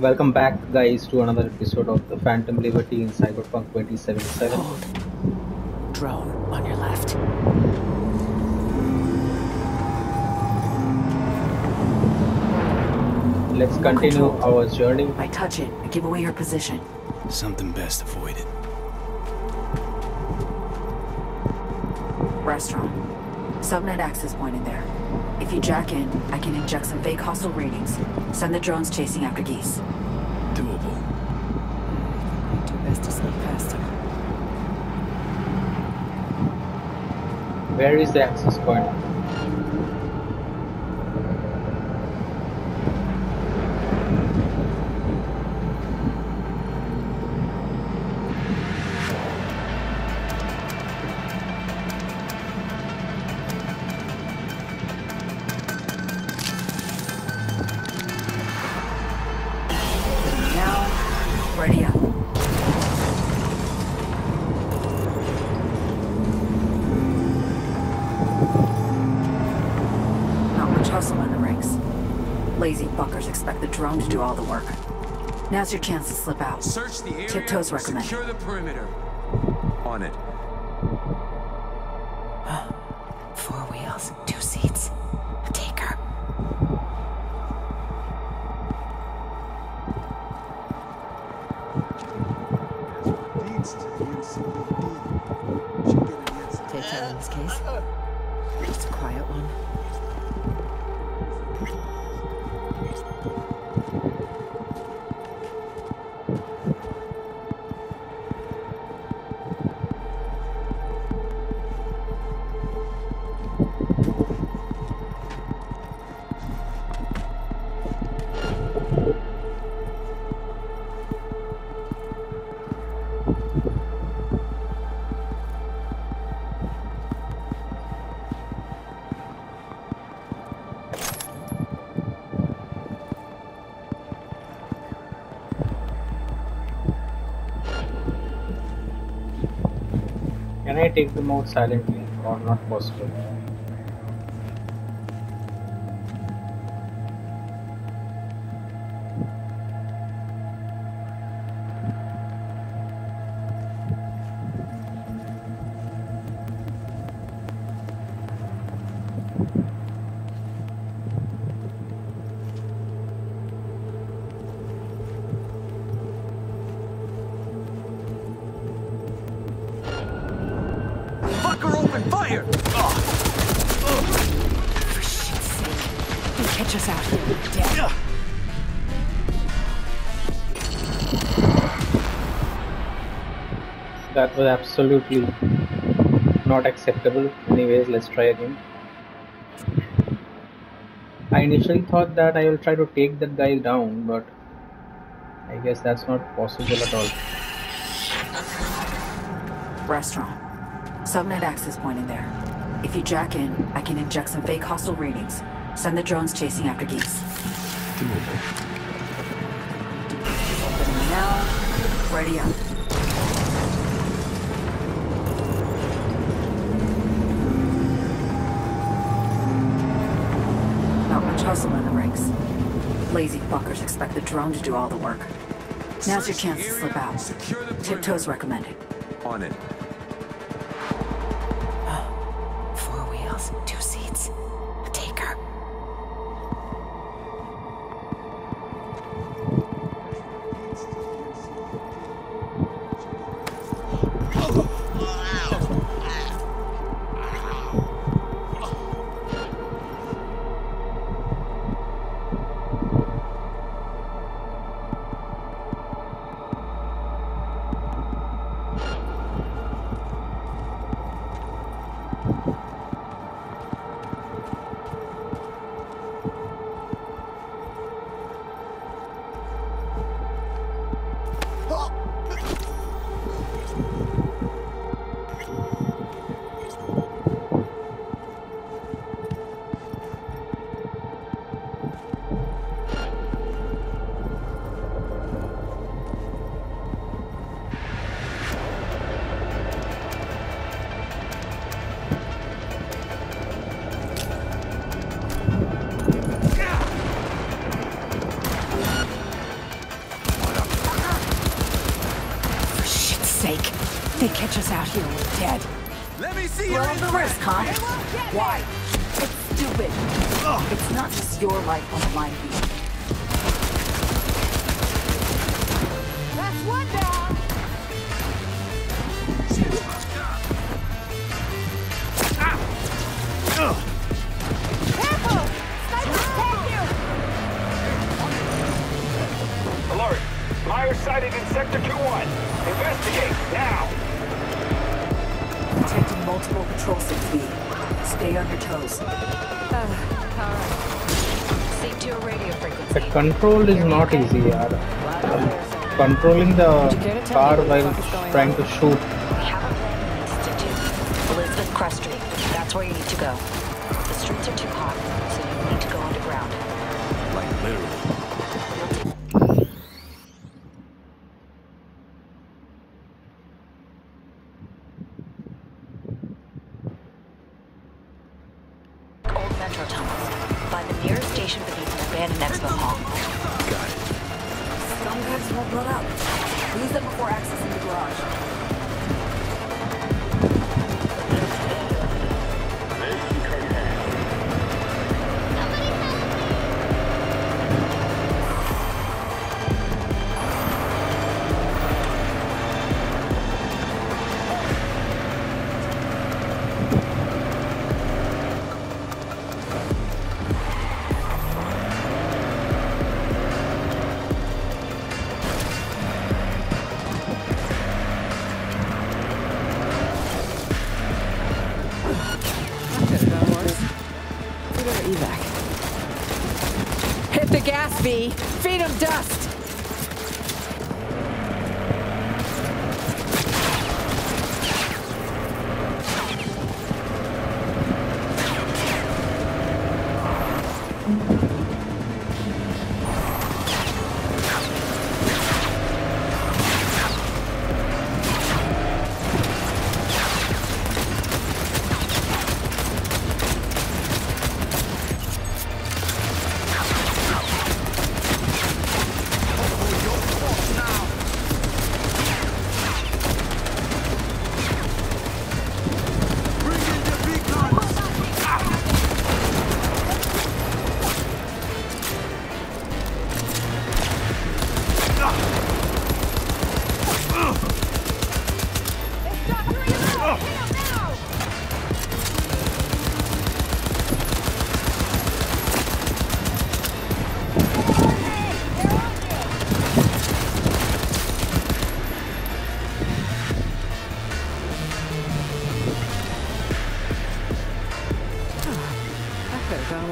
Welcome back, guys, to another episode of the Phantom Liberty in Cyberpunk 2077. Hold. Drone on your left. Let's continue our journey. If I touch it, I give away your position. Something best avoided. Restaurant. Subnet access point in there. If you jack in, I can inject some fake hostile readings. Send the drones chasing after geese. Doable. Do best to sneak past them. Where is the access point? Drone to do all the work. Now's your chance to slip out. Search the area. Tiptoes and recommended. Secure the perimeter. On it. Take them out silently or not possible? That was absolutely not acceptable. Anyways, let's try again. I initially thought that I will try to take that guy down, but I guess that's not possible at all. Restaurant. Subnet access point in there. If you jack in, I can inject some fake hostile readings. Send the drones chasing after geese. Doable. Now, ready up. Hustle in the ranks. Lazy fuckers expect the drone to do all the work. Now's your chance to slip out. Tiptoes recommended. On it. They catch us out here, we're dead. Let me see Roll the risk, huh? Why? It's stupid. It's not just your life on the line here. Control is not easy, yaar. Controlling the car while trying to shoot. We have a plan in Institute. Elizabeth Crest Street. That's where you need to go. The streets are too hot, so you need to go underground. Like literally. Old metro tunnels. Find the nearest station beneath an abandoned expo hall. Got it. Some guys won't run out. Use them before accessing the garage.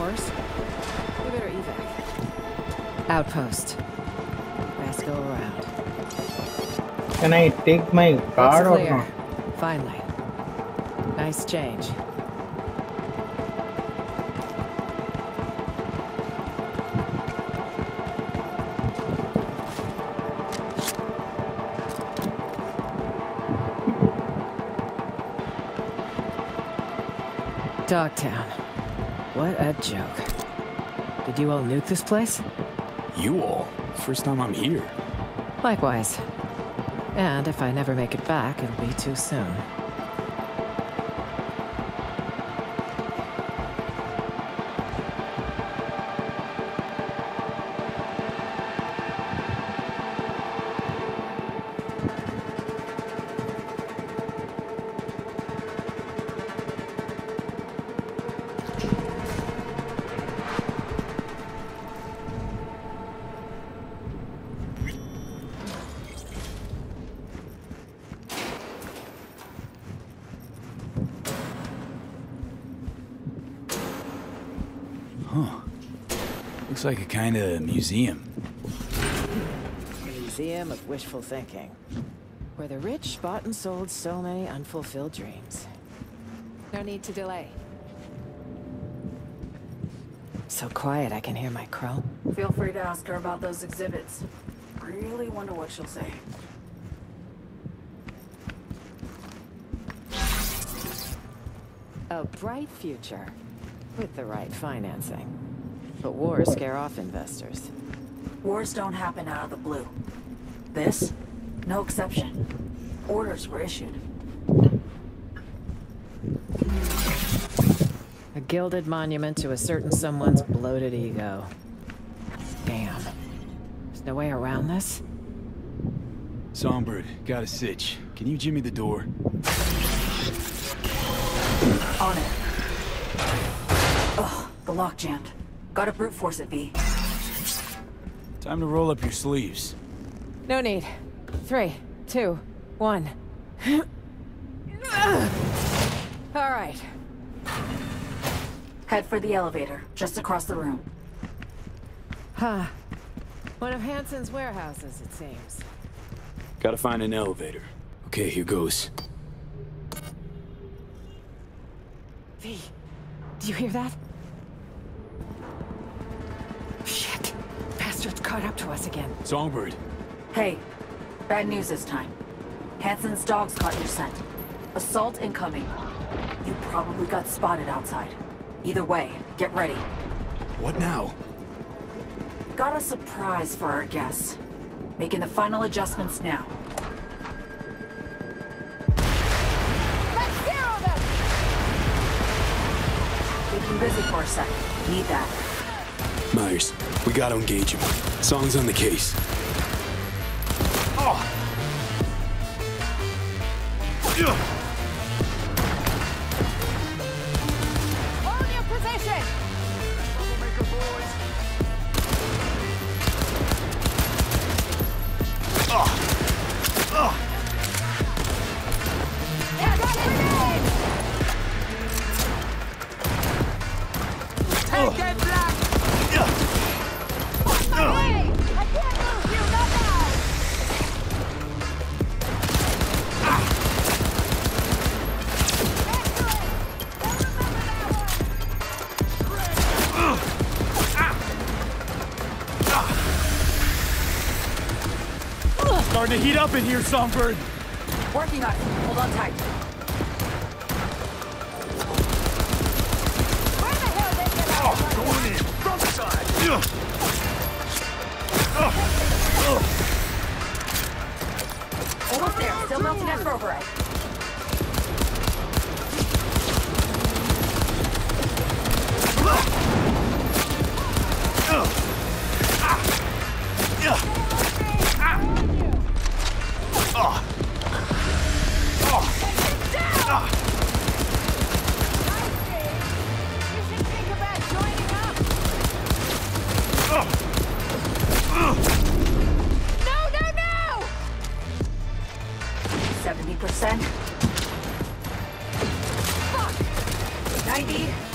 Could have gone worse. We better evac. Outpost. Let's go around. Can I take my Looks card or not? Finally. Nice change. Dogtown. What a joke. Did you all nuke this place? You all. First time I'm here. Likewise. And if I never make it back, it'll be too soon. Like a kind of museum. A museum of wishful thinking. Where the rich bought and sold so many unfulfilled dreams. No need to delay. So quiet I can hear my crow. Feel free to ask her about those exhibits. Really wonder what she'll say. A bright future. With the right financing. But wars scare off investors. Wars don't happen out of the blue. This, no exception. Orders were issued. A gilded monument to a certain someone's bloated ego. Damn. There's no way around this? Songbird, got a sitch. Can you jimmy the door? On it. Ugh, the lock jammed. Gotta brute force it, V. Time to roll up your sleeves. No need. Three, two, one. All right. Head for the elevator, just across the room. Huh. One of Hansen's warehouses, it seems. Gotta find an elevator. Okay, here goes. V, do you hear that? Bastards caught up to us again. Songbird, Hey, bad news this time. Hansen's dogs caught your scent. Assault incoming. You probably got spotted outside. Either way, get ready. what now? Got a surprise for our guests. Making the final adjustments now. Let's zero them! Keep him busy for a sec. Need that. Myers, we gotta engage him. Song's on the case. Hold Starting to heat up in here, Songbird. Working on it. Hold on tight. Where the hell did they get out? Going in. Front side. Almost there. Still melting at overhead. Fuck!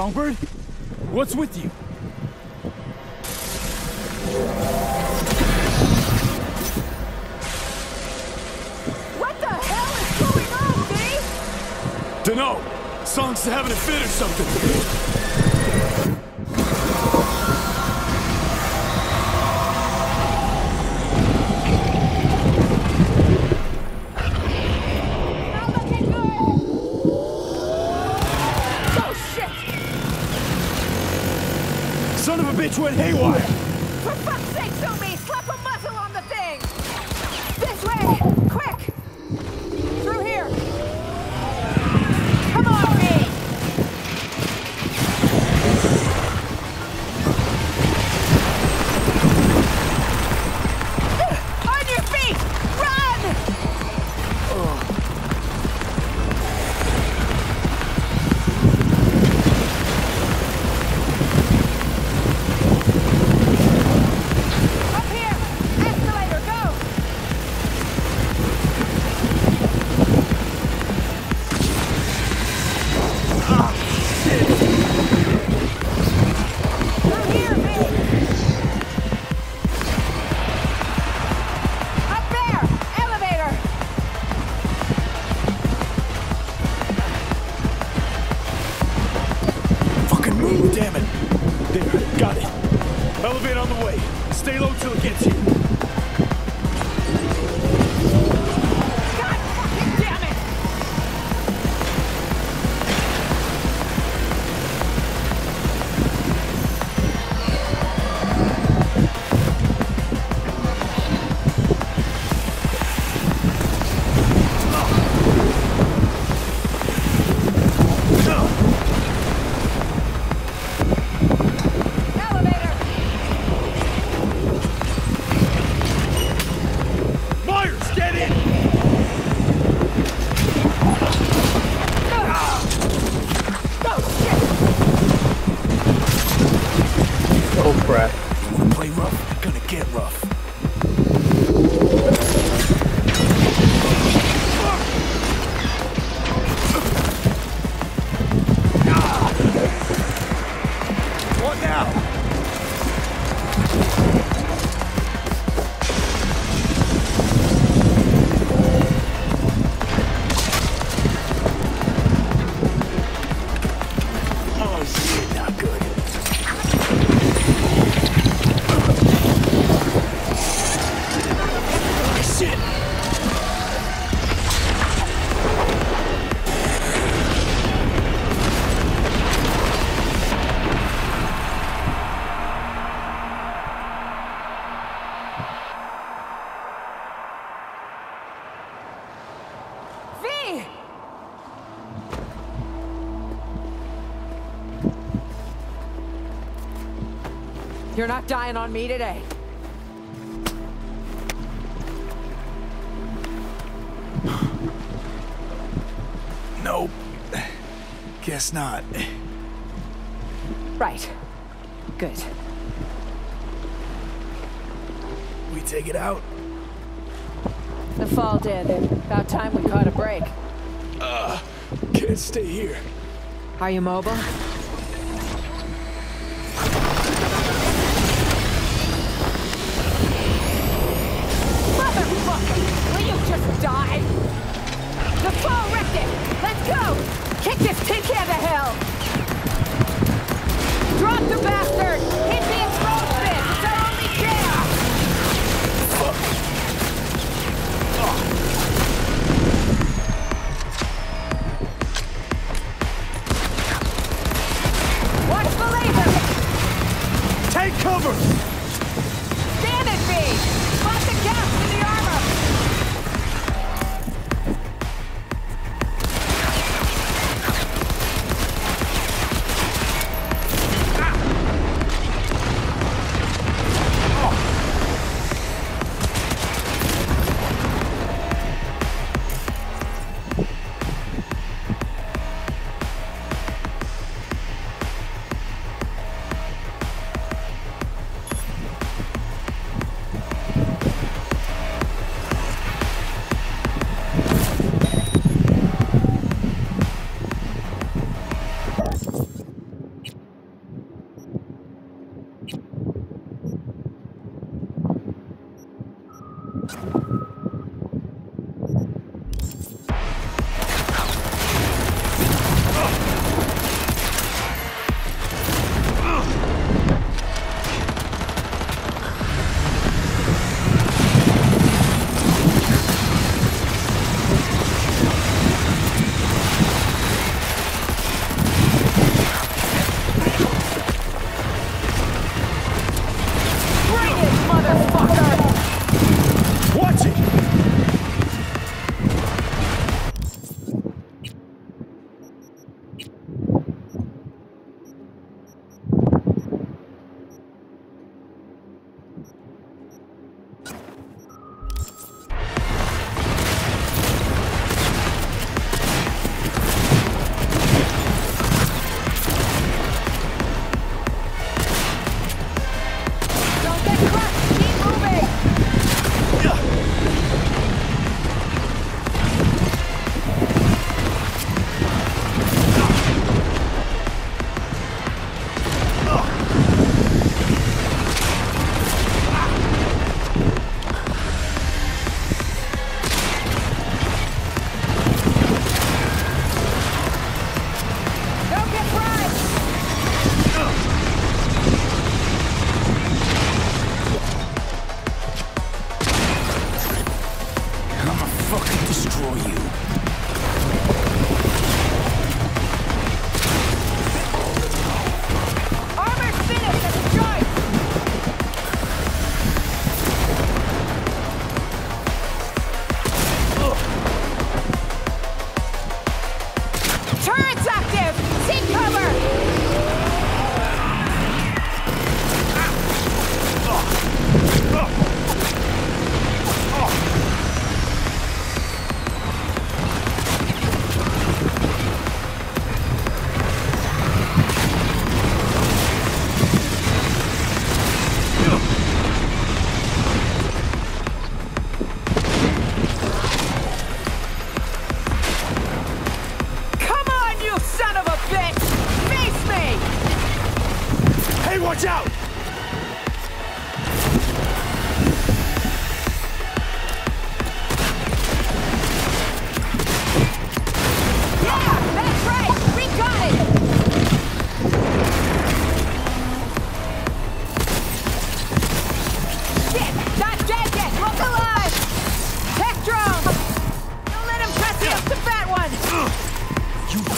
Songbird? What's with you? What the hell is going on, V? Dunno. Song's having a fit or something. A went haywire. Not dying on me today. Nope. Guess not. Right. Good. We take it out? The fall did. About time we caught a break. Uh, can't stay here. Are you mobile?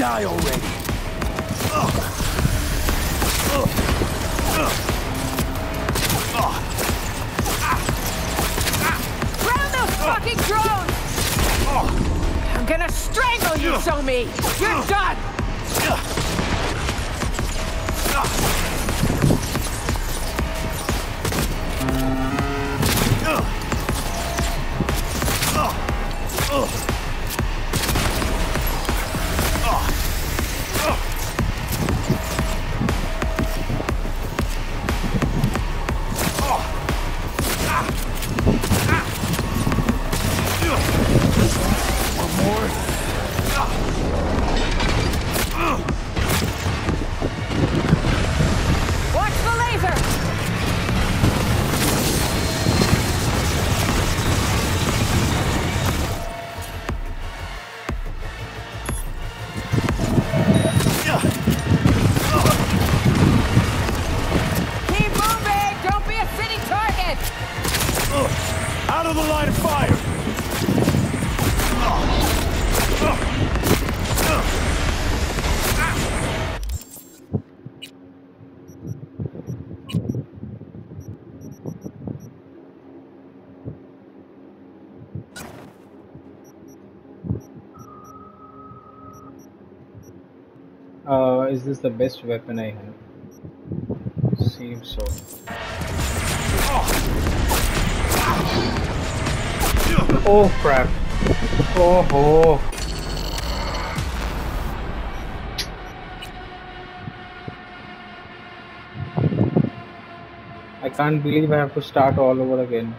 Die already. Ground those fucking drones! Don't gonna strangle you, So Mi! You're done! Is this the best weapon I have? Seems so. Oh crap. Oh ho. I can't believe I have to start all over again.